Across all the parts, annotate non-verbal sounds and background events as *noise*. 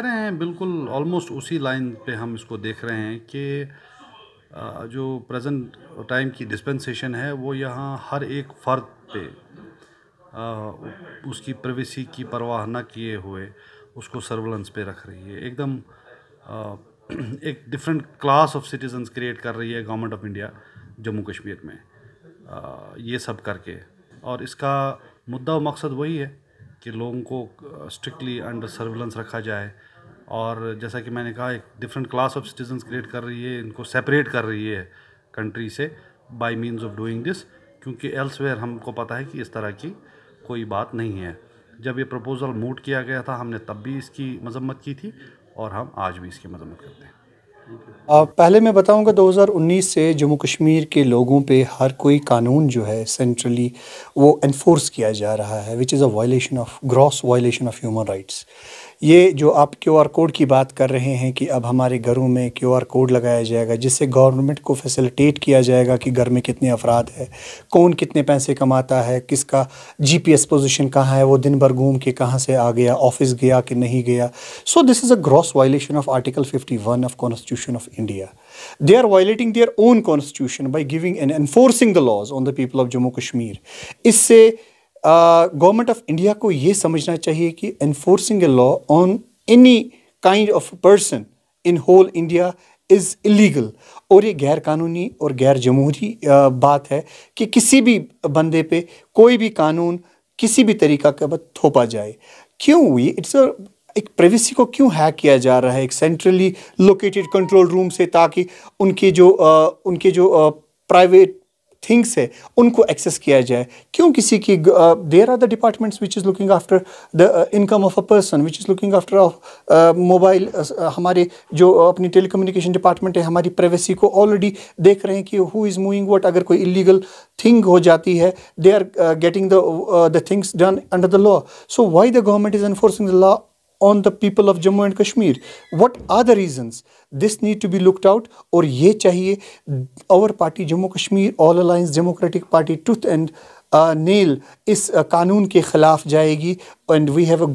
रहे हैं, बिल्कुल ऑलमोस्ट उसी लाइन पे हम इसको देख रहे हैं कि जो प्रेजेंट टाइम की डिस्पेंसेशन है, वो यहाँ हर एक फ़र्द पे उसकी प्राइवेसी की परवाह न किए हुए, उसको सर्वेलेंस पे रख रही है। एकदम *clears throat* एक different class of citizens create कर रही है government of India Jammu Kashmir में। ये सब करके। और इसका मुद्दा व मकसद वही है कि लोगों को स्ट्रिक्टली अंडर सर्विलेंस रखा जाए। और जैसा कि मैंने कहा, एक different class of citizen create कर रही है, इनको सेपरेट कर रही है कंट्री से by means of doing this क्योंकि एल्सवेयर हमको पता है कि इस तरह की कोई बात नहीं है। जब ये प्रपोज़ल मूट किया गया था, हमने तब भी इसकी मजम्मत की थी और हम आज भी इसकी मजम्मत करते हैं। पहले मैं बताऊँगा 2019 से जम्मू कश्मीर के लोगों पे हर कोई कानून जो है सेंट्रली वो इन्फोर्स किया जा रहा है which is a violation of gross violation of human rights ये जो आप क्यू आर कोड की बात कर रहे हैं कि अब हमारे घरों में क्यू आर कोड लगाया जाएगा, जिससे गवर्नमेंट को फैसिलिटेट किया जाएगा कि घर में कितने अफराद है, कौन कितने पैसे कमाता है, किसका जीपीएस पोजीशन कहाँ है, वो दिन भर घूम के कहाँ से आ गया ऑफ़िस गया कि नहीं गया। So this is a gross violation of article fifty one of constitution of India they are violating their own constitution by giving and enforcing the laws on the people of Jammu Kashmir इससे government of India को ये समझना चाहिए कि enforcing a law on any kind of person in whole India is illegal और ये गैर कानूनी और गैर जमहूरी बात है कि किसी भी बंदे पे कोई भी कानून किसी भी तरीका का थोपा जाए। क्यों? हुई इट्स अ एक प्राइवेसी को क्यों हैक किया जा रहा है? एक सेंट्रली लोकेटेड कंट्रोल रूम से ताकि उनके जो आ, उनके जो प्राइवेट थिंग्स है, उनको एक्सेस किया जाए। क्यों किसी की there are the departments which is looking after the income of a person which is looking after mobile हमारे जो अपनी टेली कम्युनिकेशन डिपार्टमेंट है, हमारी प्राइवेसी को ऑलरेडी देख रहे हैं कि हु इज़ मूविंग वट अगर कोई इलीगल थिंग हो जाती है they are getting the things done under the law so why the government is enforcing the law on the people of Jammu and Kashmir? What are the reasons? This need to be looked out or ye chahiye our party Jammu Kashmir All Alliance Democratic Party tooth and uh, nail is uh, kanun ke khilaf jayegi and we have a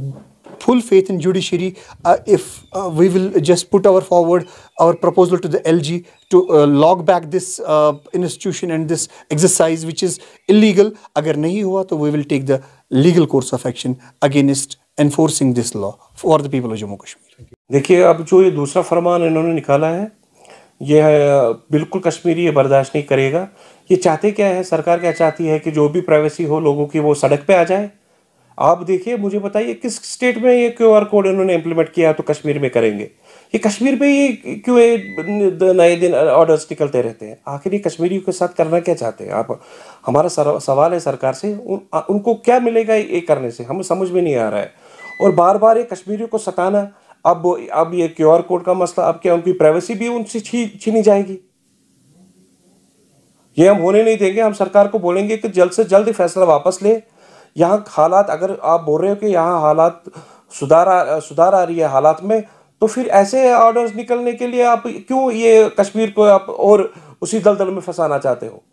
full faith in judiciary uh, if uh, we will just put our forward our proposal to the LG to uh, log back this uh, institution and this exercise which is illegal. Agar nahi hua, to we will take the legal course of action against enforcing this law for the people of Jammu Kashmir देखिए अब जो ये दूसरा फरमान इन्होंने निकाला है ये बिल्कुल कश्मीरी ये बर्दाश्त नहीं करेगा। ये चाहते क्या है? सरकार क्या चाहती है कि जो भी प्राइवेसी हो लोगों की वो सड़क पे आ जाए? आप देखिए मुझे बताइए किस स्टेट में ये क्यू आर कोड इन्होंने इम्प्लीमेंट किया तो कश्मीर में करेंगे? ये कश्मीर में ये क्यों ये नए दिन ऑर्डर्स निकलते रहते हैं? आखिर ये कश्मीरियों के साथ करना क्या चाहते हैं? आप हमारा सवाल है सरकार से उन, उनको क्या मिलेगा ये करने से? हमें समझ में नहीं आ रहा है। और बार बार ये कश्मीरियों को सताना अब अब ये क्यू आर कोड का मसला अब क्या उनकी प्राइवेसी भी उनसे छीनी जाएगी? ये हम होने नहीं देंगे हम सरकार को बोलेंगे कि जल्द से जल्द फैसला वापस ले। यहाँ हालात अगर आप बोल रहे हो कि यहाँ हालात सुधार आ, सुधार आ रही है हालात में तो फिर ऐसे ऑर्डर्स निकलने के लिए आप क्यों ये कश्मीर को आप और उसी दलदल में फंसाना चाहते हो?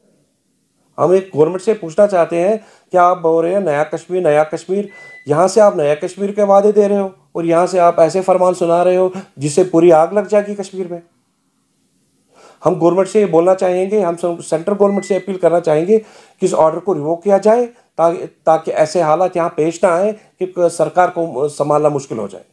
हम एक गवर्नमेंट से पूछना चाहते हैं कि आप बोल रहे हैं नया कश्मीर नया कश्मीर? यहाँ से आप नया कश्मीर के वादे दे रहे हो और यहाँ से आप ऐसे फरमान सुना रहे हो जिससे पूरी आग लग जाएगी कश्मीर में? हम गवर्नमेंट से ये बोलना चाहेंगे, हम सेंट्रल गवर्नमेंट से अपील करना चाहेंगे कि इस ऑर्डर को रिवोक किया जाए ताकि ताकि ऐसे हालात यहाँ पेश ना आए कि सरकार को संभालना मुश्किल हो जाए।